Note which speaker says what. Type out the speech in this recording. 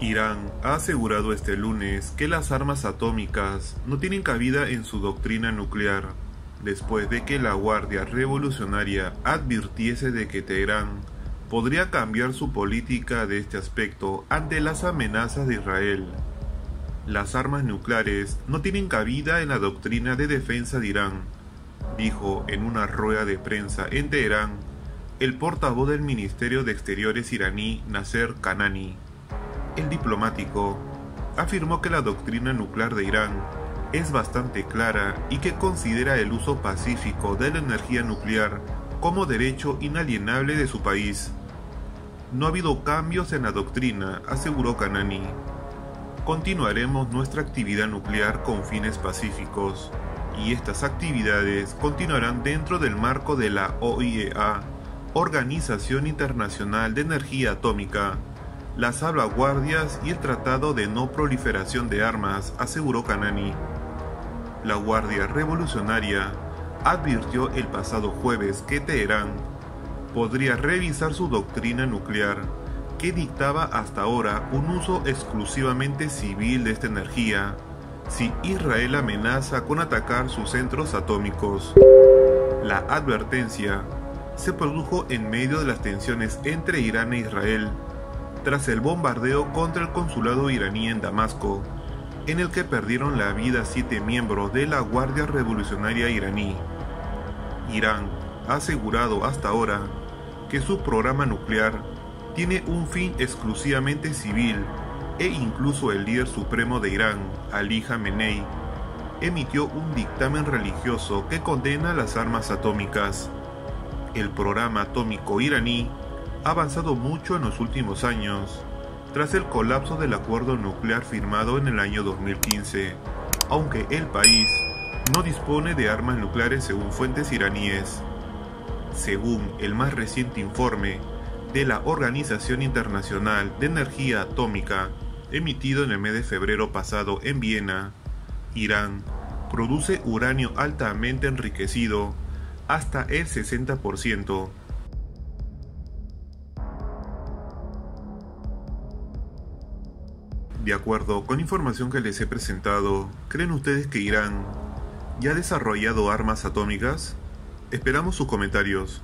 Speaker 1: Irán ha asegurado este lunes que las armas atómicas no tienen cabida en su doctrina nuclear, después de que la Guardia Revolucionaria advirtiese de que Teherán podría cambiar su política de este aspecto ante las amenazas de Israel. Las armas nucleares no tienen cabida en la doctrina de defensa de Irán, dijo en una rueda de prensa en Teherán el portavoz del Ministerio de Exteriores iraní Nasser Kanani el diplomático afirmó que la doctrina nuclear de Irán es bastante clara y que considera el uso pacífico de la energía nuclear como derecho inalienable de su país. No ha habido cambios en la doctrina, aseguró Kanani. Continuaremos nuestra actividad nuclear con fines pacíficos, y estas actividades continuarán dentro del marco de la OIEA, Organización Internacional de Energía Atómica, las salvaguardias y el Tratado de No Proliferación de Armas, aseguró Kanani. La Guardia Revolucionaria advirtió el pasado jueves que Teherán podría revisar su doctrina nuclear, que dictaba hasta ahora un uso exclusivamente civil de esta energía, si Israel amenaza con atacar sus centros atómicos. La advertencia se produjo en medio de las tensiones entre Irán e Israel tras el bombardeo contra el consulado iraní en Damasco, en el que perdieron la vida siete miembros de la Guardia Revolucionaria iraní. Irán ha asegurado hasta ahora que su programa nuclear tiene un fin exclusivamente civil e incluso el líder supremo de Irán, Ali Khamenei, emitió un dictamen religioso que condena las armas atómicas. El programa atómico iraní ha avanzado mucho en los últimos años, tras el colapso del acuerdo nuclear firmado en el año 2015, aunque el país no dispone de armas nucleares según fuentes iraníes. Según el más reciente informe de la Organización Internacional de Energía Atómica, emitido en el mes de febrero pasado en Viena, Irán produce uranio altamente enriquecido hasta el 60%, De acuerdo con información que les he presentado, ¿creen ustedes que Irán ya ha desarrollado armas atómicas? Esperamos sus comentarios.